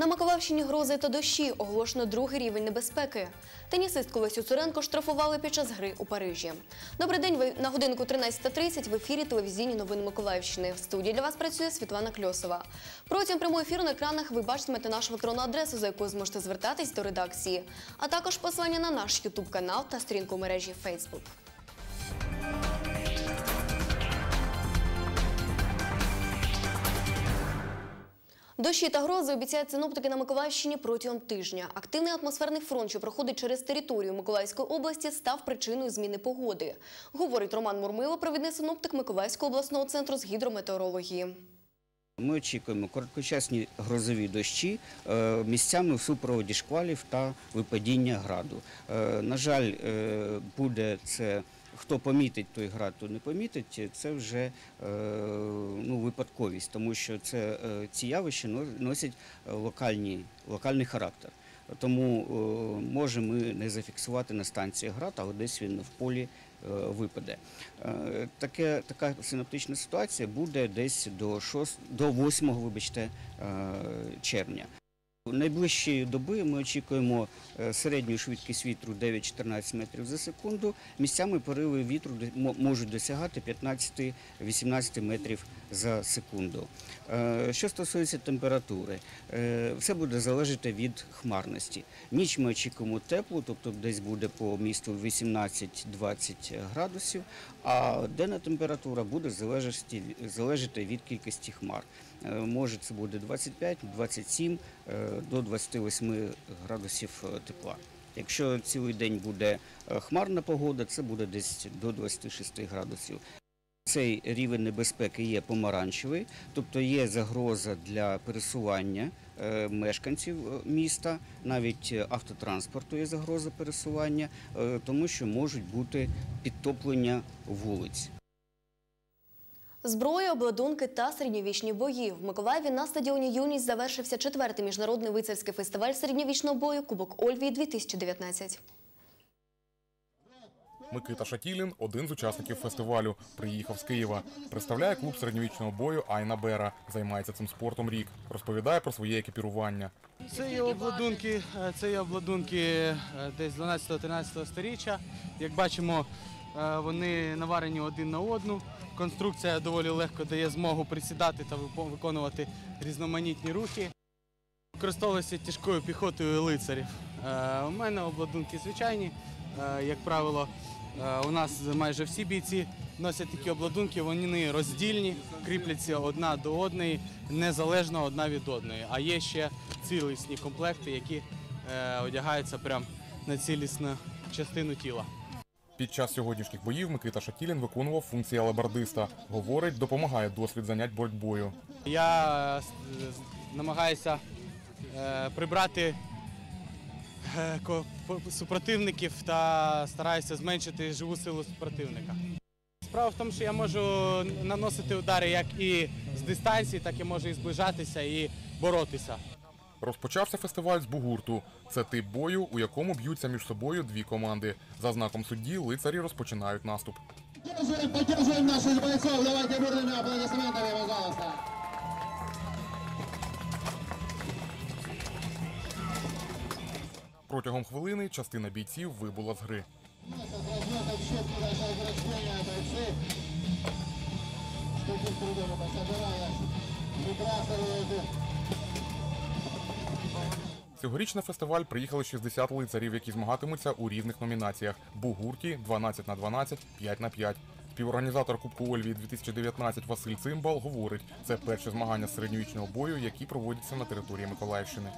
На Миколаївщині грози та дощі оголошено другий рівень небезпеки. Тенісистку Лесю Цуренко штрафували під час гри у Парижі. Добрий день. Ви на годинку 13.30 в ефірі телевізійні новини Миколаївщини. В студії для вас працює Світлана Кльосова. Протягом прямого ефіру на екранах ви бачитимете нашу електронну адресу, за якою зможете звертатись до редакції, а також посилання на наш Ютуб канал та сторінку мережі Facebook. Дощі та грози обіцяють синоптики на Миколаївщині протягом тижня. Активний атмосферний фронт, що проходить через територію Миколаївської області, став причиною зміни погоди. Говорить Роман Мурмило, провідний синоптик Миколаївського обласного центру з гідрометеорології. Ми очікуємо короткочасні грозові дощі е, місцями в супроводі шквалів та випадіння граду. Е, На жаль, е, буде це. Хто помітить той град, то не помітить, це вже е, ну, випадковість, тому що це, е, ці явища носять е, локальні, локальний характер. Тому е, можемо ми не зафіксувати на станції град, але десь він в полі випаде. Таке, така синоптична ситуація буде десь до, 6, до 8 вибачте, е, червня. Найближчі доби ми очікуємо е, середню швидкість вітру 9-14 метрів за секунду. Місцями пориви вітру можуть досягати 15-18 метрів за секунду. Е, Що стосується температури, е, все буде залежати від хмарності. Ніч ми очікуємо теплу, тобто десь буде по місту 18-20 градусів, а денна температура буде залежати від кількості хмар. Е, Може це буде 25-27 е, до 28 градусів е, тепла. Якщо цілий день буде хмарна погода, це буде десь до 26 градусів. Цей рівень небезпеки є помаранчевий, тобто є загроза для пересування мешканців міста, навіть автотранспорту є загроза пересування, тому що можуть бути підтоплення вулиць. Зброя, обладунки та середньовічні бої. В Миколаєві на стадіоні Юність завершився четвертий міжнародний вицарський фестиваль середньовічного бою Кубок Ольвії 2019. Микита Шатілін один з учасників фестивалю. Приїхав з Києва. Представляє клуб середньовічного бою Айна Бера. Займається цим спортом рік. Розповідає про своє екіпірування. Це є обладунки, е, це є обладунки е, десь 12-13 сторіччя. Як бачимо, вони наварені один на одну. Конструкція доволі легко дає змогу присідати та виконувати різноманітні рухи. Використовуються тяжкою піхотою лицарів. Е, У мене обладунки звичайні. Е, Як правило, е, у нас майже всі бійці носять такі обладунки, вони роздільні, кріпляться одна до одної, незалежно одна від одної. А є ще цілісні комплекти, які е, одягаються прямо на цілісну частину тіла. Під час сьогоднішніх боїв Микита Шатілін виконував функції алебардиста. Говорить, допомагає досвід занять боротьбою. Я е, намагаюся е, прибрати е, супротивників та стараюся зменшити живу силу супротивника. Справа в тому, що я можу наносити удари як і з дистанції, так і можу і зближатися і боротися. Розпочався фестиваль з бугурту. Це тип бою, у якому б'ються між собою дві команди. За знаком судді лицарі розпочинають наступ. Поддерживаем наших бойцов. Давайте бурными аплодисментами, пожалуйста. Протягом хвилини частина бійців вибула з гри. Бойцы. Цьогоріч на фестиваль приїхали 60 лицарів, які змагатимуться у різних номінаціях: бугурті 12 на 12, 5 на 5. Співорганізатор Кубку Ольвії 2019 Василь Цимбал говорить, це перші змагання з середньовічного бою, які проводяться на території Миколаївщини.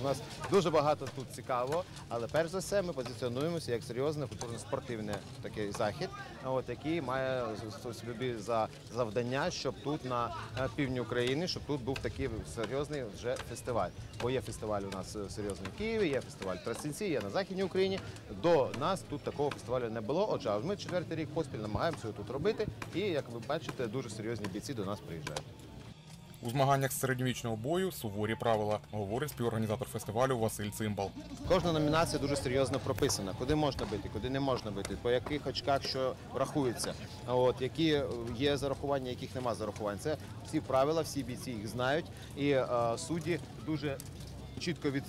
У нас дуже багато тут цікаво, але перш за все ми позиціонуємося як серйозне культурно-спортивний такий захід, от, який має собі за завдання, щоб тут на півдні України, щоб тут був такий серйозний вже фестиваль. Бо є фестиваль у нас е, серйозний в Києві, є фестиваль в Тростянці, є на Західній Україні. До нас тут такого фестивалю не було. Отже, ми четвертий рік поспіль намагаємося його тут робити. І як ви бачите, дуже серйозні бійці до нас приїжджають. У змаганнях з середньовічного бою суворі правила, говорить співорганізатор фестивалю Василь Цимбал. Кожна номінація дуже серйозно прописана, куди можна бити, куди не можна бити, по яких очках що рахується, от які є зарахування, яких нема зарахувань. Це всі правила, всі бійці їх знають, і е, судді дуже чітко від.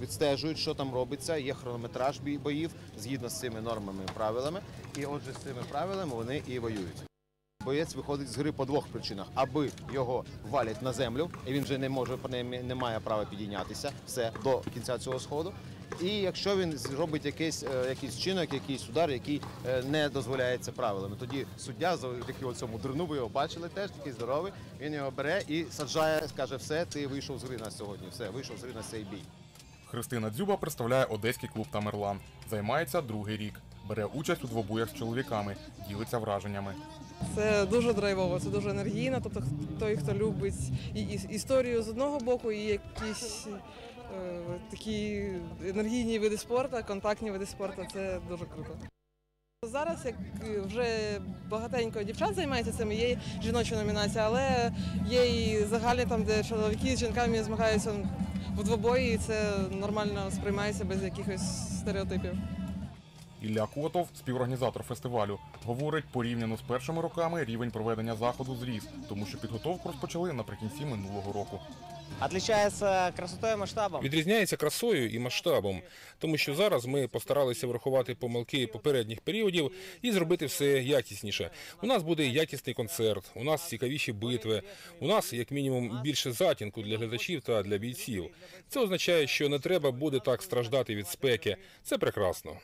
Відстежують, що там робиться, є хронометраж боїв згідно з цими нормами і правилами. І отже, з цими правилами вони і воюють. Боєць виходить з гри по двох причинах: аби його валять на землю, і він вже не може не, не має права підійнятися все до кінця цього сходу. І якщо він зробить якийсь, е, якийсь чинок, якийсь удар, який е, не дозволяється правилами, тоді суддя завдяки цьому дрину, ви його бачили, теж такий здоровий. Він його бере і саджає, скаже, все, ти вийшов з гри на сьогодні. Все, вийшов з гри на цей бій. Христина Дзюба представляє одеський клуб Тамерлан. Займається другий рік. Бере участь у двобоях з чоловіками, ділиться враженнями. Це дуже драйвово, це дуже енергійно. Тобто той, хто любить і, історію з одного боку, і якісь е, такі енергійні види спорту, контактні види спорту, це дуже круто. Зараз як вже багатенько дівчат займається цим, є жіноча номінація, але є і загальні там, де чоловіки з жінками змагаються в двобої, і це нормально сприймається без якихось стереотипів. Ілля Котов, співорганізатор фестивалю, говорить, порівняно з першими роками рівень проведення заходу зріс, тому що підготовку розпочали наприкінці минулого року. Отличается красотой и масштабом. Відрізняється красою і масштабом, тому що зараз ми постаралися врахувати помилки попередніх періодів і зробити все якісніше. У нас буде якісний концерт, у нас цікавіші битви, у нас як мінімум більше затінку для глядачів та для бійців. Це означає, що не треба буде так страждати від спеки. Це прекрасно.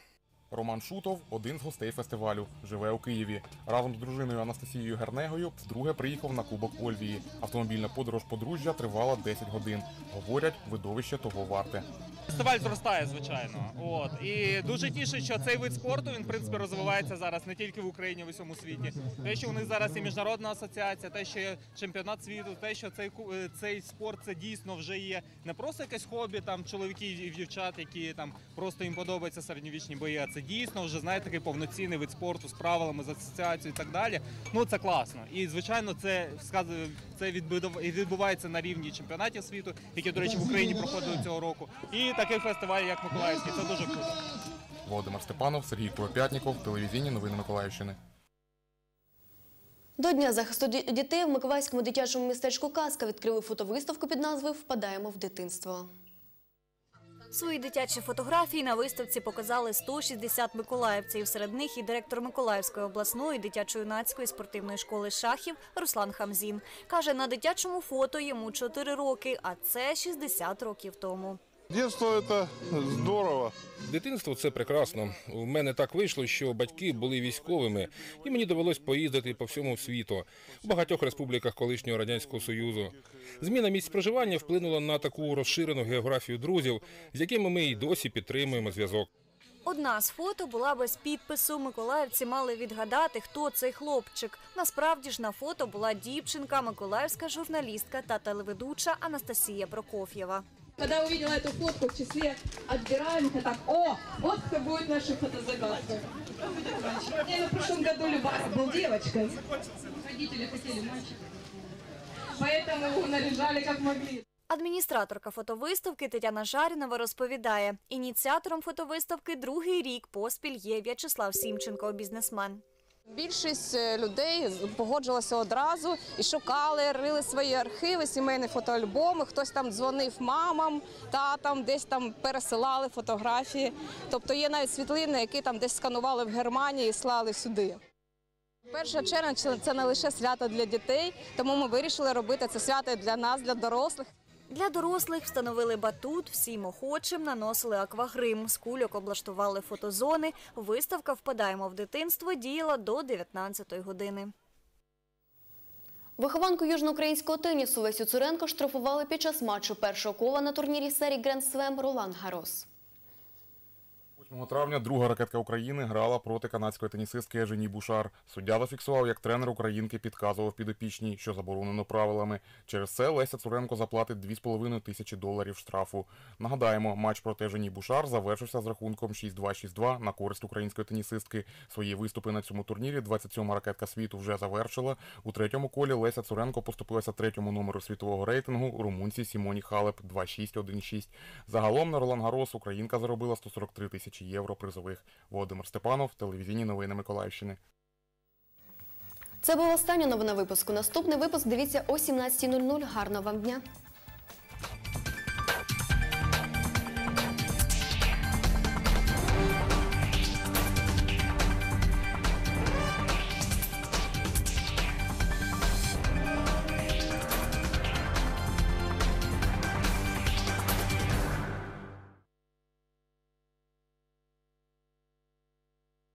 Роман Шутов один з гостей фестивалю, живе у Києві. Разом з дружиною Анастасією Гернегою вдруге приїхав на Кубок Ольвії. Автомобільна подорож подружжя тривала 10 годин. Говорять, видовище того варте. Фестиваль зростає, звичайно. От і дуже тішить, що цей вид спорту він в принципі розвивається зараз не тільки в Україні, в усьому світі. Те, що у них зараз і міжнародна асоціація, те, що є чемпіонат світу, те, що цей е, цей спорт це дійсно вже є не просто якесь хобі, там чоловіків і дівчат, які там просто їм подобаються середньовічні бої. А це дійсно вже знаєте такий повноцінний вид спорту з правилами, з асоціацією і так далі. Ну це класно. І звичайно, це це відбувається на рівні чемпіонатів світу, які, до речі, в Україні проходили цього року. І такий фестиваль, як Миколаївський, це дуже круто. Володимир Степанов, Сергій Куропятніков, телевізійні новини Миколаївщини. До Дня захисту дітей в Миколаївському дитячому містечку Казка відкрили фотовиставку під назвою Впадаємо в дитинство. Свої дитячі фотографії на виставці показали 160 миколаївців. Серед них і директор Миколаївської обласної дитячо-юнацької спортивної школи шахів Руслан Хамзін. Каже, на дитячому фото йому 4 роки, а це 60 років тому. Дитинство це здорово. Дитинство це прекрасно. У мене так вийшло, що батьки були військовими, і мені довелось поїздити по всьому світу у багатьох республіках колишнього радянського союзу. Зміна місць проживання вплинула на таку розширену географію друзів, з якими ми й досі підтримуємо зв'язок. Одна з фото була без підпису. Миколаївці мали відгадати, хто цей хлопчик. Насправді ж на фото була дівчинка, миколаївська журналістка та телеведуча Анастасія Прокоф'єва. Когда увидела эту фотку в числе отбираемых, я так, о, вот кто будет нашей фотозагадкой. Я на прошлом году Любас был девочкой. Родители хотели мальчика. Поэтому его наряжали как могли. Адміністраторка фотовиставки Тетяна Жарінова розповідає, ініціатором фотовиставки другий рік поспіль є В'ячеслав Сімченко, бізнесмен. Більшість е, людей погоджилася одразу і шукали, рили свої архіви, сімейні фотоальбоми. Хтось там дзвонив мамам, татам, десь там пересилали фотографії. Тобто є навіть світлини, які там десь сканували в Германії і слали сюди. Перша червня це не лише свято для дітей, тому ми вирішили робити це свято для нас, для дорослих. Для дорослих встановили батут, всім охочим наносили аквагрим. З кульок облаштували фотозони. Виставка Впадаємо в дитинство діяла до 19 години. Вихованку южноукраїнського тенісу Лесю Цуренко штрафували під час матчу першого кола на турнірі серії Гранд Слем Ролан Гарос. 8 травня друга ракетка України грала проти канадської тенісистки Ежені Бушар. Суддя зафіксував, як тренер українки підказував підопічній, що заборонено правилами. Через це Леся Цуренко заплатить 2,5 тисячі доларів штрафу. Нагадаємо, матч проти Ежені Бушар завершився з рахунком 6-2-6-2 на користь української тенісистки. Свої виступи на цьому турнірі 27-ма ракетка світу вже завершила. У третьому колі Леся Цуренко поступилася третьому номеру світового рейтингу румунці Сімоні Халеп 2-6-1-6. Загалом на Ролан Гарос Українка заробила 143 тисячі євро призових. Володимир Степанов, телевізійні новини Миколаївщини. Це була остання новина випуску. Наступний випуск дивіться о 17.00. Гарного вам дня!